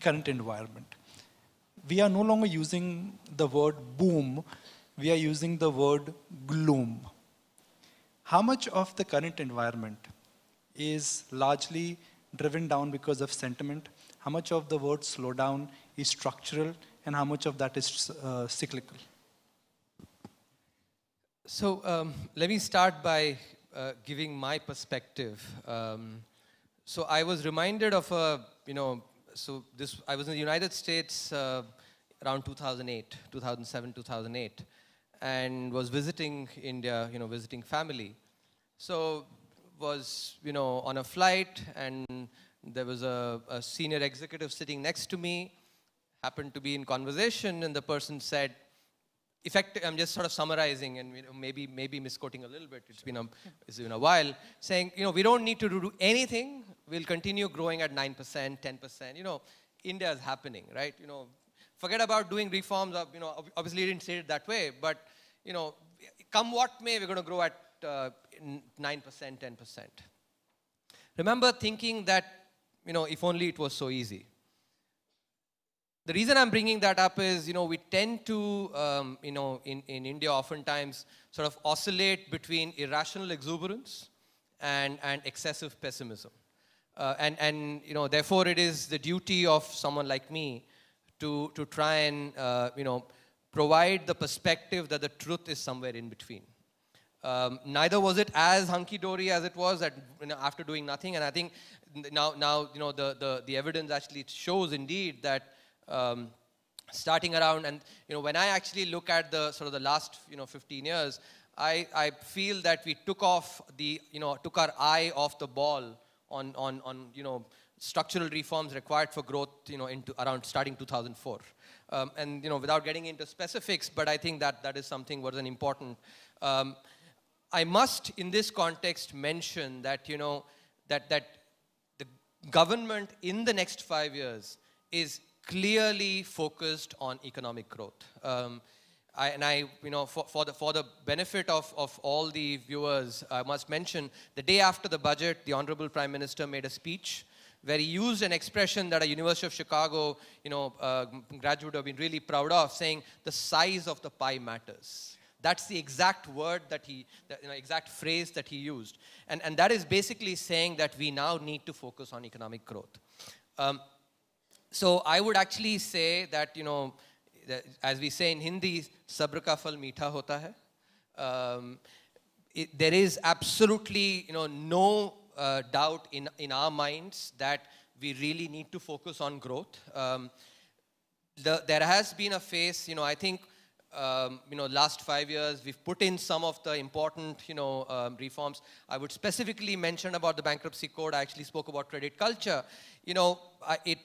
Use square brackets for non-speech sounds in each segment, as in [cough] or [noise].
current environment. We are no longer using the word boom, we are using the word gloom. How much of the current environment is largely driven down because of sentiment? How much of the word slowdown is structural and how much of that is uh, cyclical? So um, let me start by uh, giving my perspective. Um, so I was reminded of a, you know, so this, I was in the United States uh, around 2008, 2007, 2008, and was visiting India, you know, visiting family. So was, you know, on a flight and there was a, a senior executive sitting next to me, happened to be in conversation and the person said, effective, I'm just sort of summarizing and you know, maybe maybe misquoting a little bit. It's been a it's been a while saying you know we don't need to do anything. We'll continue growing at nine percent, ten percent. You know, India is happening, right? You know, forget about doing reforms. Of, you know, obviously didn't say it that way, but you know, come what may, we're going to grow at uh, nine percent, ten percent. Remember thinking that you know if only it was so easy the reason I'm bringing that up is, you know, we tend to, um, you know, in, in India oftentimes sort of oscillate between irrational exuberance and, and excessive pessimism. Uh, and, and, you know, therefore it is the duty of someone like me to, to try and, uh, you know, provide the perspective that the truth is somewhere in between. Um, neither was it as hunky-dory as it was at, you know, after doing nothing. And I think now, now you know, the, the, the evidence actually shows indeed that um, starting around. And you know, when I actually look at the sort of the last you know 15 years, I, I feel that we took off the you know took our eye off the ball on on on you know structural reforms required for growth you know into around starting 2004. Um, and you know without getting into specifics, but I think that that is something was an important. Um, I must in this context mention that you know that that the government in the next five years is clearly focused on economic growth. Um, I, and I, you know, for, for, the, for the benefit of, of all the viewers, I must mention the day after the budget, the Honorable Prime Minister made a speech where he used an expression that a University of Chicago, you know, uh, graduate have been really proud of, saying the size of the pie matters. That's the exact word that he, the you know, exact phrase that he used. And, and that is basically saying that we now need to focus on economic growth. Um, so I would actually say that, you know, as we say in Hindi, sabr ka fal meetha hota hai. Um, it, there is absolutely, you know, no uh, doubt in, in our minds that we really need to focus on growth. Um, the, there has been a phase, you know, I think, um, you know, last five years, we've put in some of the important, you know, um, reforms. I would specifically mention about the bankruptcy code. I actually spoke about credit culture. You know, it,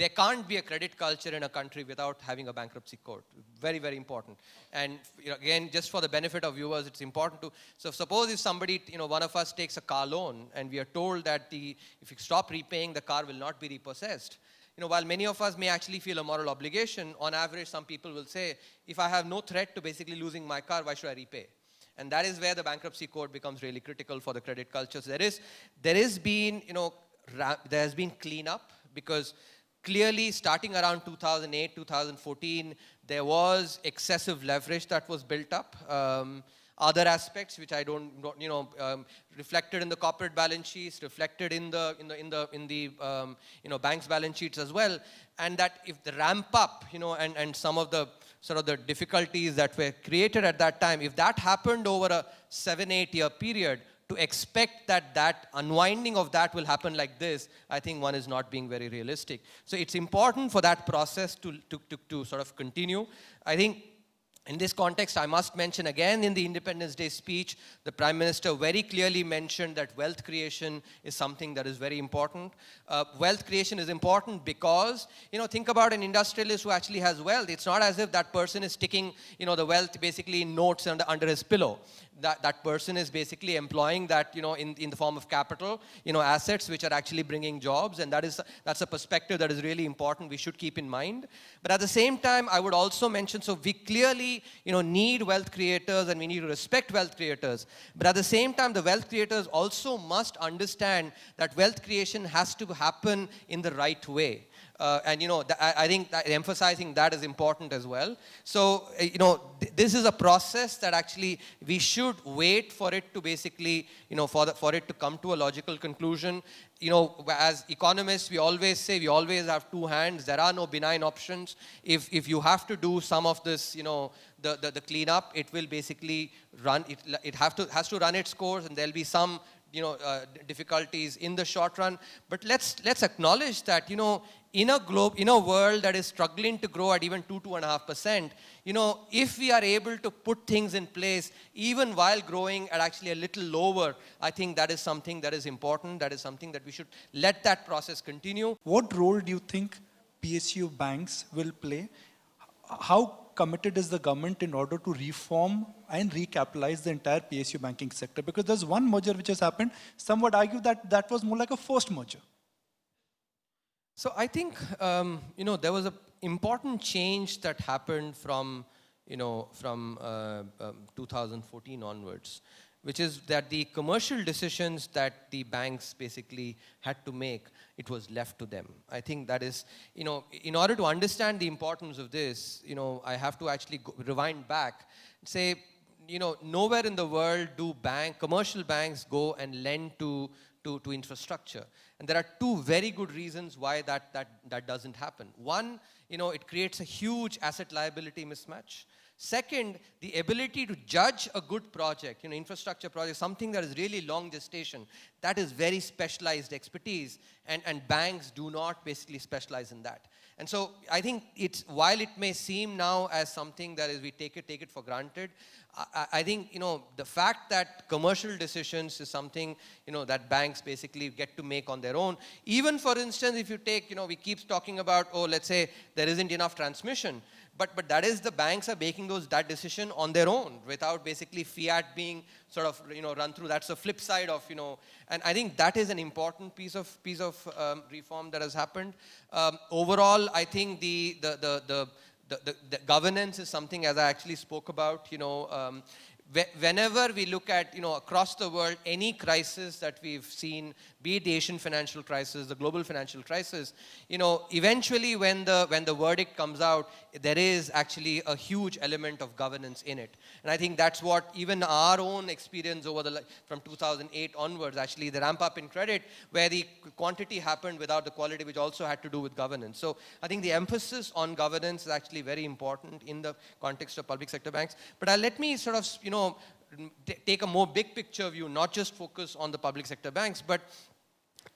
there can't be a credit culture in a country without having a bankruptcy court. Very, very important. And you know, again, just for the benefit of viewers, it's important to, so suppose if somebody, you know, one of us takes a car loan and we are told that the, if you stop repaying, the car will not be repossessed. You know, while many of us may actually feel a moral obligation, on average, some people will say, if I have no threat to basically losing my car, why should I repay? And that is where the bankruptcy code becomes really critical for the credit culture. So there is, there is been, you know, there has been cleanup because clearly starting around 2008, 2014, there was excessive leverage that was built up. Um, other aspects which I don't, you know, um, reflected in the corporate balance sheets, reflected in the, in the, in the, in the um, you know, bank's balance sheets as well. And that if the ramp up, you know, and, and some of the sort of the difficulties that were created at that time, if that happened over a seven, eight year period, to expect that that unwinding of that will happen like this, I think one is not being very realistic. So it's important for that process to, to, to, to sort of continue. I think in this context, I must mention again in the Independence Day speech, the Prime Minister very clearly mentioned that wealth creation is something that is very important. Uh, wealth creation is important because, you know, think about an industrialist who actually has wealth. It's not as if that person is sticking, you know, the wealth basically in notes under, under his pillow that, that person is basically employing that, you know, in, in the form of capital, you know, assets which are actually bringing jobs. And that is, that's a perspective that is really important. We should keep in mind. But at the same time, I would also mention, so we clearly, you know, need wealth creators and we need to respect wealth creators. But at the same time, the wealth creators also must understand that wealth creation has to happen in the right way. Uh, and you know, th- I, think that emphasizing that is important as well. So uh, you know, th- this is a process that actually we should wait for it to basically, you know, for the, for it to come to a logical conclusion. You know, as economists, we always say we always have two hands. There are no benign options. If if you have to do some of this, you know, the the, the cleanup, it will basically run. It it have to has to run its course, and there'll be some you know, uh, difficulties in the short run. But let's, let's acknowledge that, you know, in a globe, in a world that is struggling to grow at even two, two and a half percent, you know, if we are able to put things in place, even while growing at actually a little lower, I think that is something that is important. That is something that we should let that process continue. What role do you think PSU banks will play? How committed is the government in order to reform and recapitalize the entire PSU banking sector? Because there's one merger which has happened. Some would argue that that was more like a forced merger. So I think um, you know there was an important change that happened from you know from uh, um, 2014 onwards, which is that the commercial decisions that the banks basically had to make, it was left to them. I think that is you know in order to understand the importance of this, you know I have to actually go, rewind back, and say you know nowhere in the world do bank commercial banks go and lend to to, to infrastructure. And there are two very good reasons why that, that, that doesn't happen. One, you know, it creates a huge asset liability mismatch. Second, the ability to judge a good project, you know, infrastructure project, something that is really long gestation, that is very specialized expertise, and, and banks do not basically specialize in that. And so I think it's, while it may seem now as something that is we take it, take it for granted, I, I, think, you know, the fact that commercial decisions is something, you know, that banks basically get to make on their own. Even for instance, if you take, you know, we keep talking about, oh, let's say there isn't enough transmission. But, but that is the banks are making those that decision on their own without basically fiat being sort of you know run through. That's the flip side of you know, and I think that is an important piece of piece of um, reform that has happened. Um, overall, I think the the the the the, the, the, governance is something, as I actually spoke about, you know, um, whenever we look at, you know, across the world, any crisis that we've seen, be it the Asian financial crisis, the global financial crisis, you know, eventually when the, when the verdict comes out, there is actually a huge element of governance in it. And I think that's what even our own experience over the, from 2008 onwards, actually the ramp up in credit, where the quantity happened without the quality, which also had to do with governance. So I think the emphasis on governance is actually very important in the context of public sector banks. But uh, let me sort of, you know, take a more big picture view, not just focus on the public sector banks. But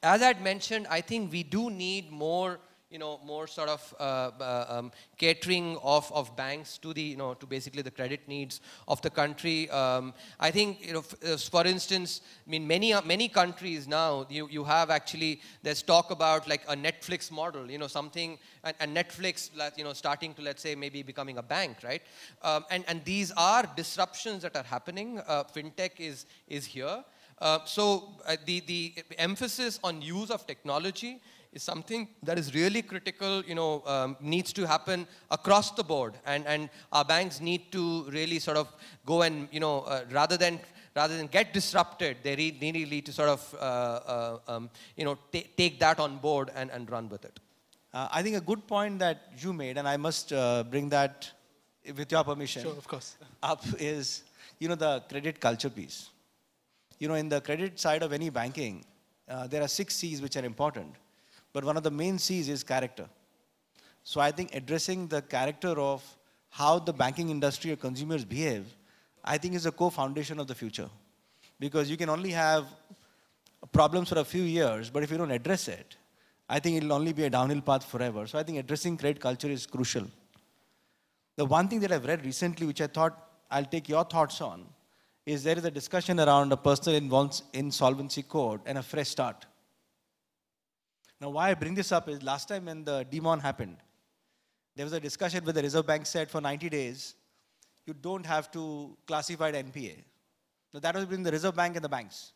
as I'd mentioned, I think we do need more you know, more sort of uh, uh, um, catering of, of banks to the, you know, to basically the credit needs of the country. Um, I think, you know, uh, for instance, I mean, many, uh, many countries now, you, you have actually, there's talk about like a Netflix model, you know, something, and, and Netflix, you know, starting to, let's say, maybe becoming a bank, right? Um, and, and these are disruptions that are happening. Uh, fintech is, is here. Uh, so uh, the, the emphasis on use of technology is something that is really critical, you know, um, needs to happen across the board. And, and our banks need to really sort of go and, you know, uh, rather than rather than get disrupted, they really need to sort of, uh, uh, um, you know, take that on board and, and run with it. Uh, I think a good point that you made, and I must uh, bring that with your permission. Sure, of course. Up is, you know, the credit culture piece. You know, in the credit side of any banking, uh, there are six C's which are important. But one of the main C's is character. So I think addressing the character of how the banking industry or consumers behave, I think is a core foundation of the future. Because you can only have problems for a few years, but if you don't address it, I think it'll only be a downhill path forever. So I think addressing credit culture is crucial. The one thing that I've read recently, which I thought I'll take your thoughts on, is there is a discussion around a personal insolvency code and a fresh start. Now, why I bring this up is last time when the demon happened, there was a discussion where the Reserve Bank said for 90 days, you don't have to classify NPA. Now, that was between the Reserve Bank and the banks.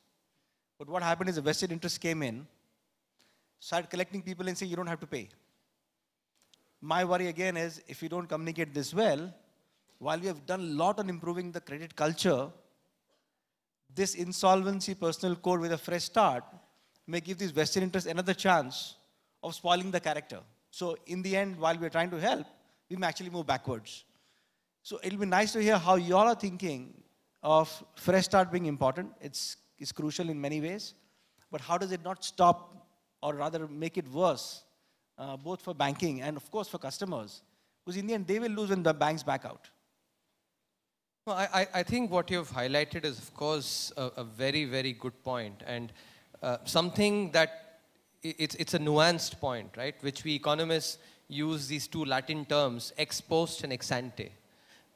But what happened is the vested interest came in, started collecting people and saying you don't have to pay. My worry again is if you don't communicate this well, while we have done a lot on improving the credit culture, this insolvency personal code with a fresh start may give these vested interests another chance of spoiling the character. So in the end, while we're trying to help, we may actually move backwards. So it'll be nice to hear how you all are thinking of fresh start being important. It's, it's crucial in many ways. But how does it not stop or rather make it worse, uh, both for banking and of course for customers? Because in the end, they will lose when the banks back out. Well, I, I think what you've highlighted is, of course, a, a very, very good point, and uh, something that it's, it's a nuanced point, right? Which we economists use these two Latin terms, ex post and ex ante,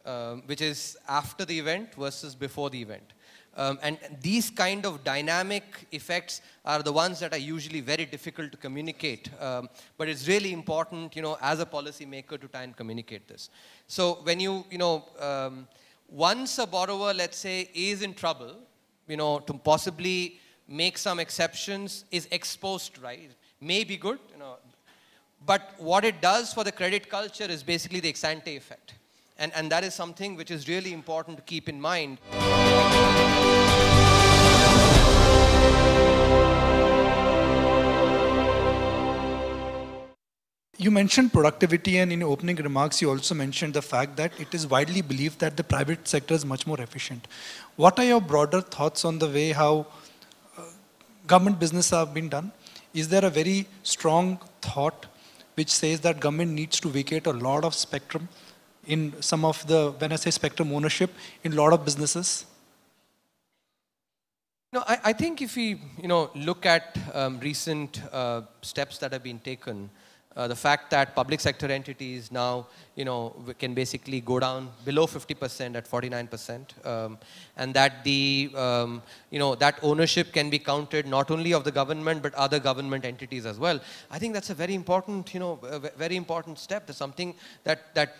um, which is after the event versus before the event. Um, and these kind of dynamic effects are the ones that are usually very difficult to communicate. Um, but it's really important, you know, as a policymaker to try and communicate this. So when you, you know, um, once a borrower, let's say, is in trouble, you know, to possibly make some exceptions is ex post, right? May be good, you know. But what it does for the credit culture is basically the ex ante effect. And, and that is something which is really important to keep in mind. You mentioned productivity, and in your opening remarks, you also mentioned the fact that it is widely believed that the private sector is much more efficient. What are your broader thoughts on the way how government business have been done? Is there a very strong thought which says that government needs to vacate a lot of spectrum in some of the, when I say spectrum ownership, in a lot of businesses? No, I, I think if we, you know, look at um, recent uh, steps that have been taken, uh, the fact that public sector entities now, you know, can basically go down below 50% at 49%, um, and that the, um, you know, that ownership can be counted not only of the government but other government entities as well. I think that's a very important, you know, very important step. There's something that that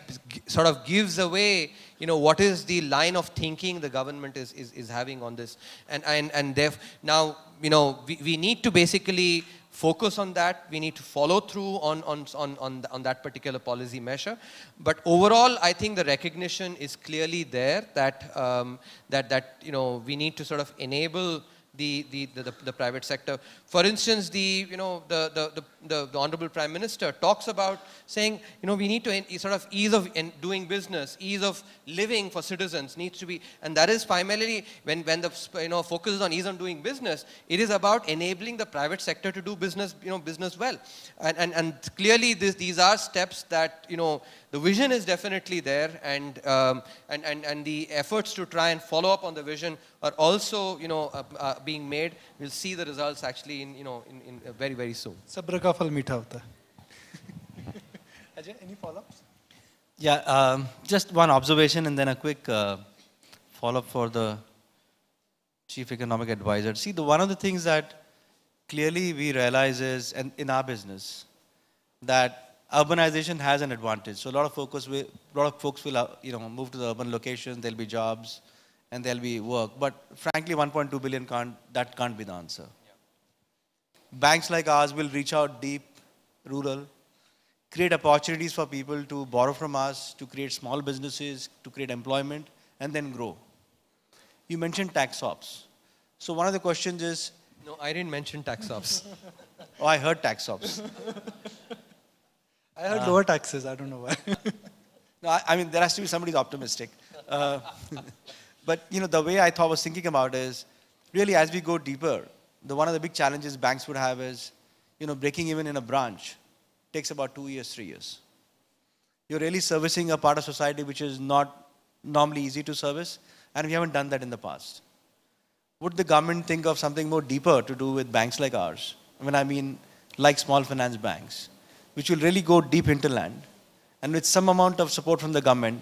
sort of gives away, you know, what is the line of thinking the government is is, is having on this, and and and now, you know, we, we need to basically focus on that. We need to follow through on, on, on, on, on, that particular policy measure. But overall, I think the recognition is clearly there that, um, that, that you know, we need to sort of enable the, the, the, the, private sector. For instance, the, you know, the, the, the, the, Honorable Prime Minister talks about saying, you know, we need to sort of ease of doing business, ease of living for citizens needs to be, and that is primarily when, when the, you know, focus is on ease on doing business, it is about enabling the private sector to do business, you know, business well. And, and, and clearly this, these are steps that, you know, the vision is definitely there and, um, and, and, and the efforts to try and follow up on the vision are also, you know, uh, uh, being made. We'll see the results actually in, you know, in, in uh, very, very soon. Sabr ka phal meetha hota [laughs] Ajay, any follow-ups? Yeah, um, just one observation and then a quick uh, follow-up for the chief economic advisor. See, the, one of the things that clearly we realize is, and in our business, that urbanization has an advantage. So a lot of focus will, a lot of folks will, uh, you know, move to the urban locations. There'll be jobs, and there'll be work. But frankly, 1.2 billion can't. That can't be the answer. Yeah. Banks like ours will reach out deep, rural, create opportunities for people to borrow from us, to create small businesses, to create employment, and then grow. You mentioned tax ops. So one of the questions is. No, I didn't mention tax ops. [laughs] oh, I heard tax ops. [laughs] I heard uh, lower taxes. I don't know why. [laughs] no, I, I, mean there has to be somebody optimistic. Uh, [laughs] but you know the way I thought was thinking about is really as we go deeper, the one of the big challenges banks would have is you know breaking even in a branch takes about two years, three years. You're really servicing a part of society which is not normally easy to service, and we haven't done that in the past. Would the government think of something more deeper to do with banks like ours? When I mean like small finance banks which will really go deep into land and with some amount of support from the government,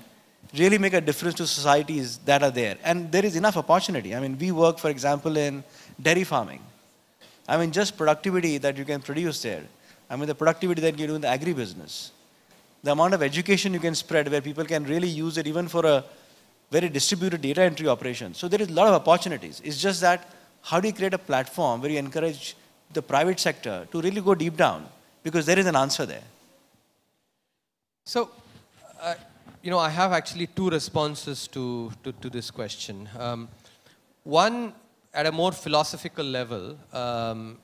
really make a difference to societies that are there. And there is enough opportunity. I mean, we work, for example, in dairy farming. I mean, just productivity that you can produce there. I mean, the productivity that you do in the agribusiness. The amount of education you can spread where people can really use it even for a very distributed data entry operation. So there is a lot of opportunities. It's just that how do you create a platform where you encourage the private sector to really go deep down because there is an answer there. So, uh, you know, I have actually two responses to, to, to this question. Um, one, at a more philosophical level, um,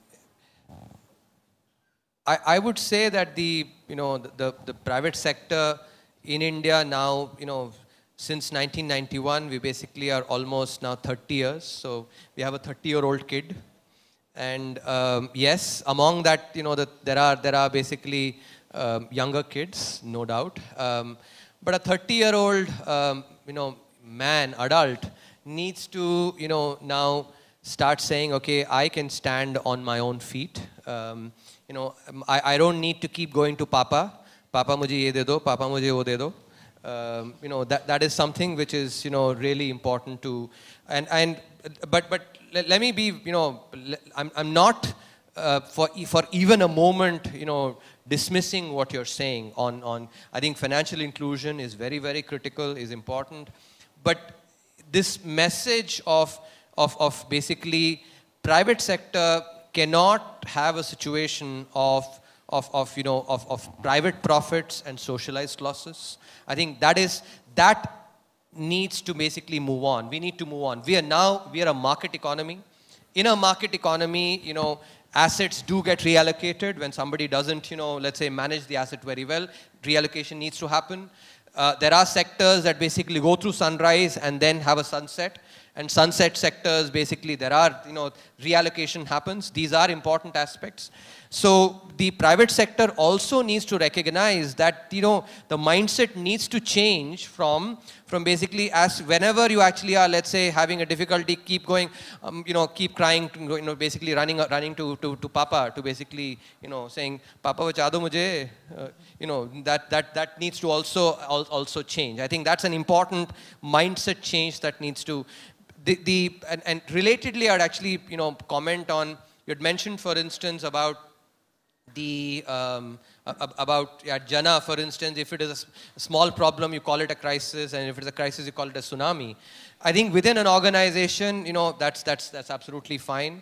I, I would say that the, you know, the, the, the private sector in India now, you know, since 1991, we basically are almost now 30 years. So we have a 30-year-old kid. And um, yes, among that, you know, the, there, are, there are basically um, younger kids, no doubt. Um, but a 30-year-old, um, you know, man, adult, needs to, you know, now start saying, okay, I can stand on my own feet. Um, you know, um, I, I don't need to keep going to Papa. Papa mujhe ye de do, Papa mujhe wo de do. Um, you know, that, that is something which is, you know, really important to, and, and but, but let, me be, you know, I'm, I'm not uh, for, for even a moment, you know, dismissing what you're saying on, on, I think financial inclusion is very, very critical, is important. But this message of, of, of basically private sector cannot have a situation of, of, of, you know, of, of private profits and socialized losses. I think that is, that needs to basically move on. We need to move on. We are now, we are a market economy. In a market economy, you know, assets do get reallocated when somebody doesn't, you know, let's say manage the asset very well. Reallocation needs to happen. Uh, there are sectors that basically go through sunrise and then have a sunset. And sunset sectors, basically, there are, you know, reallocation happens. These are important aspects. So the private sector also needs to recognize that, you know, the mindset needs to change from, from basically as whenever you actually are, let's say, having a difficulty, keep going, um, you know, keep crying, you know, basically running, running to, to, to Papa, to basically, you know, saying, Papa bachado mujhe, uh, you know, that, that, that needs to also, also change. I think that's an important mindset change that needs to, the, the and, and relatedly, I'd actually, you know, comment on, you'd mentioned, for instance, about the um, about at Jana, for instance, if it is a small problem, you call it a crisis, and if it's a crisis, you call it a tsunami. I think within an organization, you know, that's that's that's absolutely fine.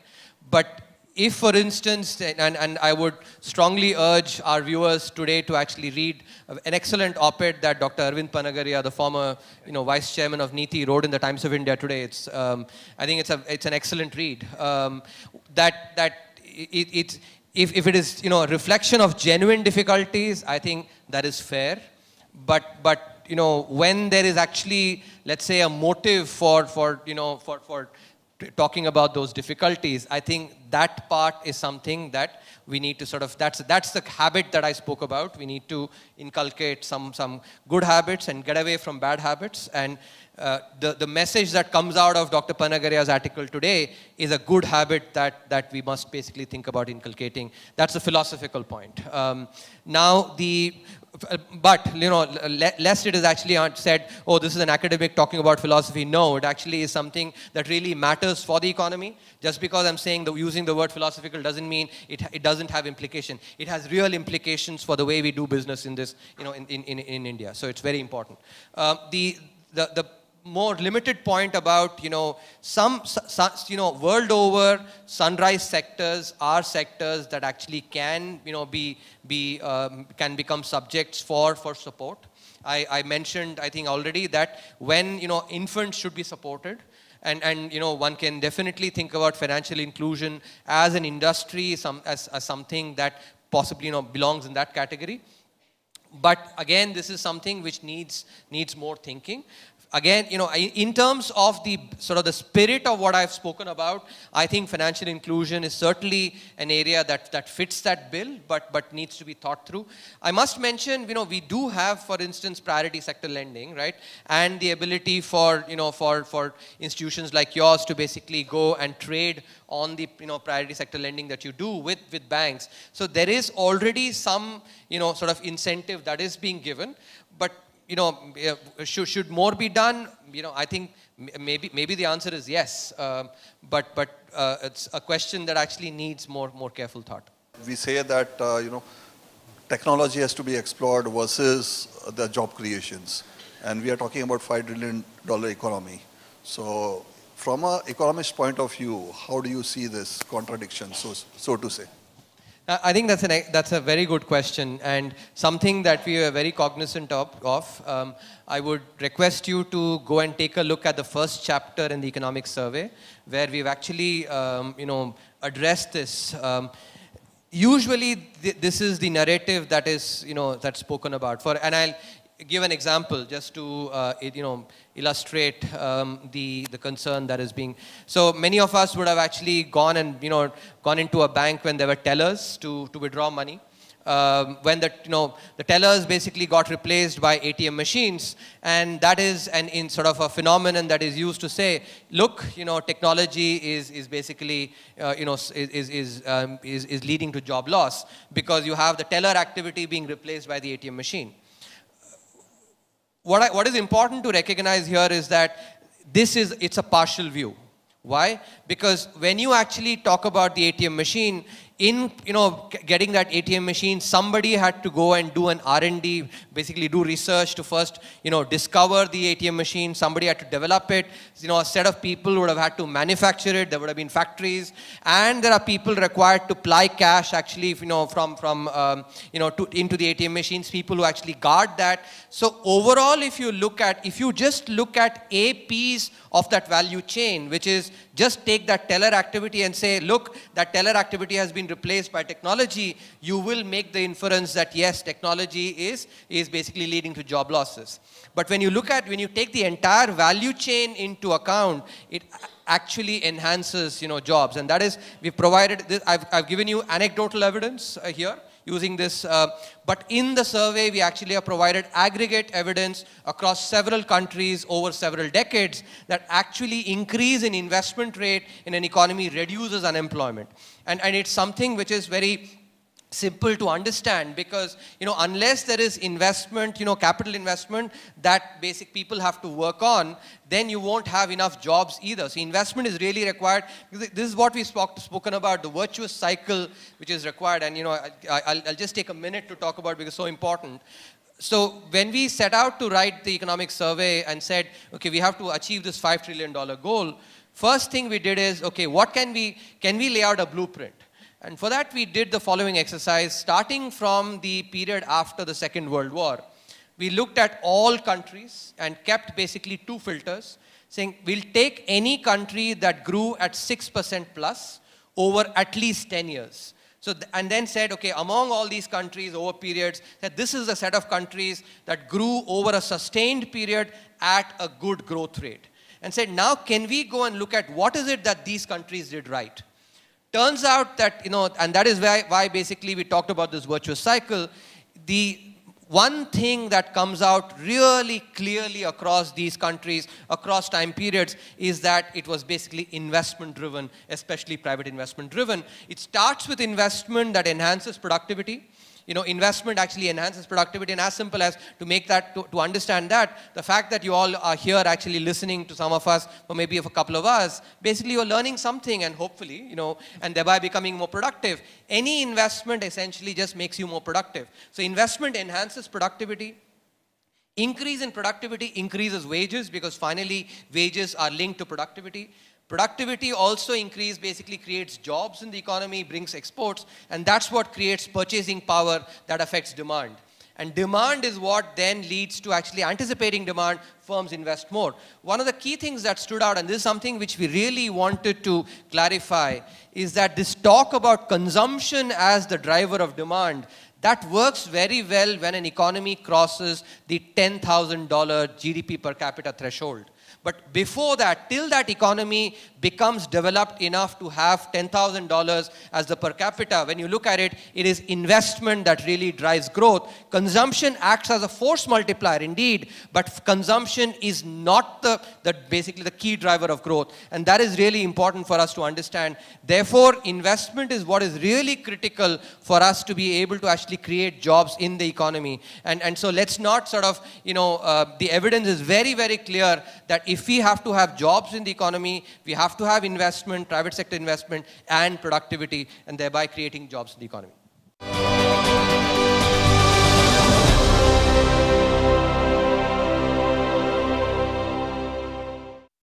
But if, for instance, and, and I would strongly urge our viewers today to actually read an excellent op-ed that Dr. Arvind Panagaria, the former, you know, vice chairman of NITI, wrote in the Times of India today. It's, um, I think it's a, it's an excellent read. Um, that that it, it's if, if it is you know a reflection of genuine difficulties, I think that is fair. But but you know when there is actually let's say a motive for for you know for for talking about those difficulties, I think that part is something that we need to sort of that's that's the habit that I spoke about. We need to inculcate some some good habits and get away from bad habits and uh, the, the message that comes out of Dr. Panagaria's article today is a good habit that, that we must basically think about inculcating. That's a philosophical point. Um, now, the, but, you know, lest it is actually said, oh, this is an academic talking about philosophy. No, it actually is something that really matters for the economy. Just because I'm saying that using the word philosophical doesn't mean it, it doesn't have implication. It has real implications for the way we do business in this, you know, in, in, in India. So it's very important. Uh, the, the, the more limited point about, you know, some, you know, world over, sunrise sectors are sectors that actually can, you know, be, be um, can become subjects for, for support. I, I mentioned, I think already that when, you know, infants should be supported, and, and you know, one can definitely think about financial inclusion as an industry, some, as, as something that possibly, you know, belongs in that category. But again this is something which needs needs more thinking again, you know, in terms of the sort of the spirit of what I've spoken about, I think financial inclusion is certainly an area that, that fits that bill, but, but needs to be thought through. I must mention, you know, we do have, for instance, priority sector lending, right? And the ability for, you know, for, for institutions like yours to basically go and trade on the, you know, priority sector lending that you do with, with banks. So there is already some, you know, sort of incentive that is being given, but you know, should, should more be done? You know, I think maybe, maybe the answer is yes, uh, but, but uh, it's a question that actually needs more, more careful thought. We say that, uh, you know, technology has to be explored versus the job creations. And we are talking about $5 trillion economy. So from an economist point of view, how do you see this contradiction, so, so to say? I think that's, an, that's a very good question and something that we are very cognizant of. Um, I would request you to go and take a look at the first chapter in the economic survey where we've actually, um, you know, addressed this. Um, usually th this is the narrative that is, you know, that's spoken about. For, and I'll give an example just to, uh, you know, illustrate um, the, the concern that is being. So many of us would have actually gone and, you know, gone into a bank when there were tellers to, to withdraw money um, when the, you know, the tellers basically got replaced by ATM machines. And that is an in sort of a phenomenon that is used to say, look, you know, technology is, is basically, uh, you know, is, is, um, is, is leading to job loss because you have the teller activity being replaced by the ATM machine. What, I, what is important to recognize here is that this is, it's a partial view. Why? Because when you actually talk about the ATM machine, in you know getting that ATM machine, somebody had to go and do an R&D, basically do research to first you know discover the ATM machine. Somebody had to develop it. You know, a set of people would have had to manufacture it. There would have been factories, and there are people required to ply cash actually, you know, from from um, you know to, into the ATM machines. People who actually guard that. So overall, if you look at if you just look at a piece of that value chain, which is just take that teller activity and say, look, that teller activity has been replaced by technology, you will make the inference that yes, technology is, is basically leading to job losses. But when you look at, when you take the entire value chain into account, it actually enhances, you know, jobs. And that is, we've provided, this, I've, I've given you anecdotal evidence uh, here using this. Uh, but in the survey, we actually have provided aggregate evidence across several countries over several decades that actually increase in investment rate in an economy reduces unemployment. And, and it's something which is very simple to understand because you know unless there is investment you know capital investment that basic people have to work on then you won't have enough jobs either. So investment is really required. This is what we spoke, spoken about the virtuous cycle which is required. And you know I, will just take a minute to talk about because it's so important. So when we set out to write the economic survey and said okay we have to achieve this 5 trillion dollar goal first thing we did is okay what can we can we lay out a blueprint and for that, we did the following exercise, starting from the period after the Second World War. We looked at all countries and kept basically two filters, saying we'll take any country that grew at 6% plus over at least 10 years. So, and then said, okay, among all these countries over periods, that this is a set of countries that grew over a sustained period at a good growth rate. And said, now can we go and look at what is it that these countries did right? Turns out that, you know, and that is why, why basically we talked about this virtuous cycle. The one thing that comes out really clearly across these countries, across time periods, is that it was basically investment driven, especially private investment driven. It starts with investment that enhances productivity you know, investment actually enhances productivity and as simple as to make that, to, to understand that, the fact that you all are here actually listening to some of us for maybe for a couple of hours, basically you're learning something and hopefully, you know, and thereby becoming more productive. Any investment essentially just makes you more productive. So investment enhances productivity, Increase in productivity increases wages because finally wages are linked to productivity. Productivity also increase basically creates jobs in the economy, brings exports, and that's what creates purchasing power that affects demand. And demand is what then leads to actually anticipating demand, firms invest more. One of the key things that stood out, and this is something which we really wanted to clarify, is that this talk about consumption as the driver of demand, that works very well when an economy crosses the $10,000 GDP per capita threshold. But before that, till that economy becomes developed enough to have $10,000 as the per capita, when you look at it, it is investment that really drives growth. Consumption acts as a force multiplier indeed, but consumption is not the, the basically the key driver of growth. And that is really important for us to understand. Therefore, investment is what is really critical for us to be able to actually create jobs in the economy. And, and so let's not sort of, you know, uh, the evidence is very, very clear that if if we have to have jobs in the economy, we have to have investment, private sector investment, and productivity, and thereby creating jobs in the economy.